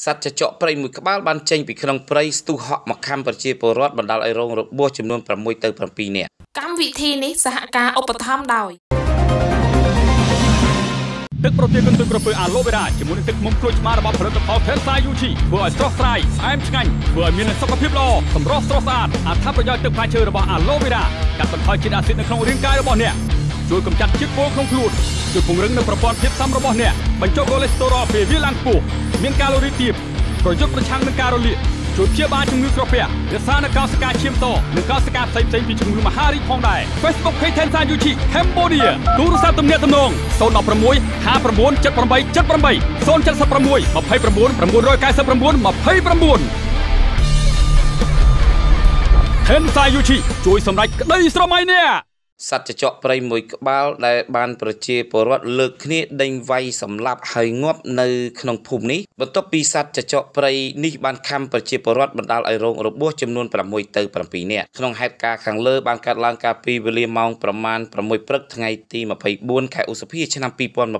សត្វចចកព្រៃមួយក្បាលបានចេញពីក្នុងព្រៃស្ទុះហក់មកខំប្រជាពលរដ្ឋបណ្ដាលឲ្យរងរបួសចំនួន6ទៅ7នាក់កម្មវិធីនេះសហការឧបត្ថម្ភដោយទឹកប្រទាលកន្ទុយក្រពើអាឡូវេរ៉ាជាមួយនឹងទឹកមុំក្រូចឆ្មារបស់ផលិតផល Tensa Yuchi ធ្វើឲ្យស្រស់ស្រាយស្អែមឆ្ងាញ់ធ្វើឲ្យមានសុខភាពល្អសម្រស់ស្រស់ស្អាតអត្ថប្រយោជន៍ទឹកផ្លែឈើរបស់អាឡូវេរ៉ាកាត់បន្ថយជាតិអាស៊ីតនៅក្នុងរាងកាយរបស់អ្នក ជួយកម្ចាត់ជាតិពុលក្នុងខ្លួនជួយពង្រឹងនៅប្រព័ន្ធភាពស៊ាំរបស់អ្នកបញ្ចុះកូលេស្តេរ៉ុលពេលវាឡើងខ្ពស់មានកាឡូរីទាបប្រយុទ្ធប្រឆាំងនឹងការរលាកជួយព្យាបាលជំងឺក្រពះរក្សានៅកោសិកាឈាមតនិងកោសិកាផ្សេងផ្សេងពីជំងឺមហារីកផងដែរ Facebook Page Tensa Yuchi Cambodia ទូរស័ព្ទទំនាក់ទំនង016 59 78 78 076 29 999 29 Tensa Yuchi ជួយសម្រេចក្តីស្រមៃនេះ សត្វចចកព្រៃមួយក្បាលដែលបានប្រជាពលរដ្ឋលើកគ្នាដេញវាយសម្លាប់ហើយងាប់នៅក្នុងភូមិនេះបន្ទាប់ពីសត្វចចកព្រៃនេះបានខំប្រជាពលរដ្ឋបណ្ដាលឲ្យរងរបួសចំនួន6ទៅ7នាក់ក្នុងហេតុការណ៍ខាងលើបានកើតឡើងកាលពីវេលាម៉ោងប្រមាណ6ព្រឹកថ្ងៃទី24ខែឧសភាឆ្នាំ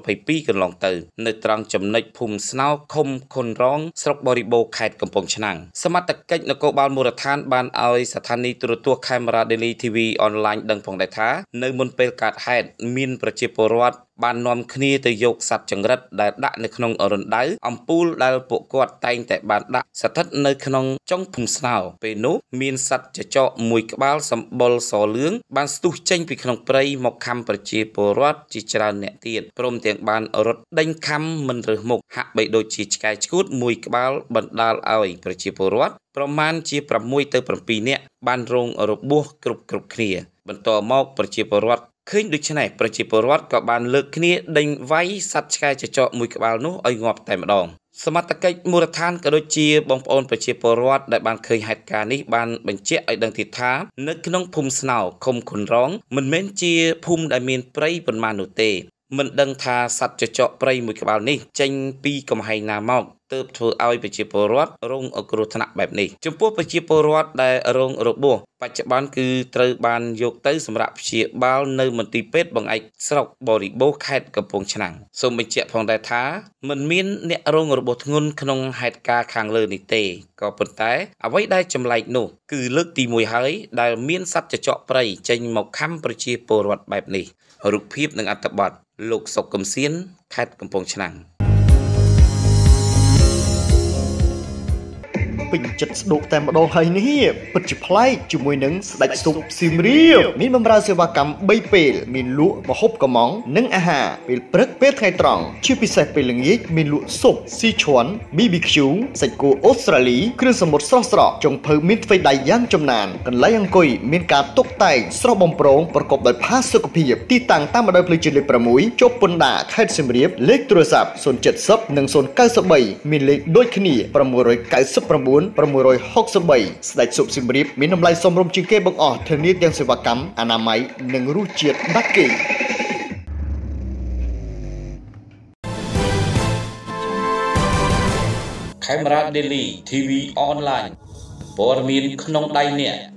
2022កន្លងទៅនៅត្រង់ចំណុចភូមិស្នោឃុំខុនរងស្រុកបរិបូរខេត្តកំពង់ឆ្នាំងសមត្ថកិច្ចនគរបាលមូលដ្ឋានបានឲ្យស្ថានីយទូរទស្សន៍ Camera Daily TV Online ដឹងផងដែរថានៅមុនពេលកើតហេតុមានប្រជាពលរដ្ឋបាននាំគ្នាទៅយកសត្វចង្រិតដែលដាក់នៅក្នុងរណ្ដៅអំពូលដែលពួកគាត់តែងតែបានដាក់ស្ថិតនៅក្នុងចុងភូមិស្នោពេលនោះមានសត្វចចកមួយក្បាលសម្បុរសលឿងបានស្ទុះចេញពីក្នុងព្រៃមកខំប្រជាពលរដ្ឋជាច្រើនអ្នកទៀតព្រមទាំងបានរត់ដេញខំមិនរើសមុខហាក់បីដូចជាឆ្កែឆ្កួតមួយក្បាលបណ្ដាលឲ្យប្រជាពលរដ្ឋប្រមាណជា6ទៅ7នាក់បានរងរបួសគ្រប់គ្រប់គ្នា បន្តមកប្រជាពលរដ្ឋឃើញដូច្នេះប្រជាពលរដ្ឋក៏បានលើកគ្នាដេញវាយសត្វឆ្កែចចកមួយក្បាលនោះឲ្យងាប់តែម្ដងសមត្ថកិច្ចមូលដ្ឋានក៏ដូចជាបងប្អូនប្រជាពលរដ្ឋដែលបានឃើញហេតុការណ៍នេះបានបញ្ជាក់ឲ្យដឹងទៀតថានៅក្នុងភូមិស្នោឃុំខុនរង មិនមែនជាភូមិដែលមានព្រៃប៉ុន្មាននោះទេមិនដឹងថាសត្វចចកព្រៃមួយក្បាលនេះចេញពីកំហែងណាមក ទើបធ្វើឲ្យប្រជាពលរដ្ឋរងគ្រោះថ្នាក់បែបនេះចំពោះប្រជាពលរដ្ឋដែលរងរបួសបច្ចុប្បន្នគឺត្រូវបានយកទៅសម្រាប់ព្យាបាលនៅមន្ទីរពេទ្យបង្អែកស្រុកបរិបូរខេត្តកំពង់ឆ្នាំងសូមបញ្ជាក់ផងដែរថាមិនមានអ្នករងរបួសធ្ងន់ក្នុងហេតុការណ៍ខាងលើនេះទេក៏ប៉ុន្តែអ្វីដែលចម្លែកនោះគឺលើកទី1ហើយដែលមានសត្វចចកព្រៃចេញមកខំប្រជាពលរដ្ឋបែបនេះរូបភាពនិងអត្ថបទលោកសុកកំសៀនខេត្តកំពង់ឆ្នាំង ពេញចិត្តស្ដុកតែម្ដងហើយនេះពិតជាប្លែកជាមួយនឹងស្ដេចស៊ុបសៀមរាបមានបម្រើសេវាកម្ម3ពេល មានលក់ម្ហូបកំងនិងអាហារពេលព្រឹកពេលថ្ងៃត្រង់ជាពិសេសពេលល្ងាចមានលក់ស៊ុបស៊ីឈွန် BBQ សាច់គោអូស្ត្រាលីគ្រឿងសមុទ្រស្រស់ស្រស់ចុងភៅមានទ្វេដៃយ៉ាងចំណានកន្លែងអង្គុយមានការតុបតែងស្រស់បំព្រងប្រកបដោយផាសុកភាពទីតាំងតាមបណ្ដោយផ្លូវជាតិលេខ6ជប់ពន្ធដាខេត្តសៀមរាបលេខទូរស័ព្ទ070និង093មានលេខដូចគ្នា699 663ស្ដេចសុបសៀមរាបមានតម្លៃសមរម្យជាងគេបង្អស់ធានាទាំងសេវាកម្មអនាម័យនិងរសជាតិដាច់គេខេមរ៉ា Daily TV Online ព័ត៌មានក្នុងដៃអ្នក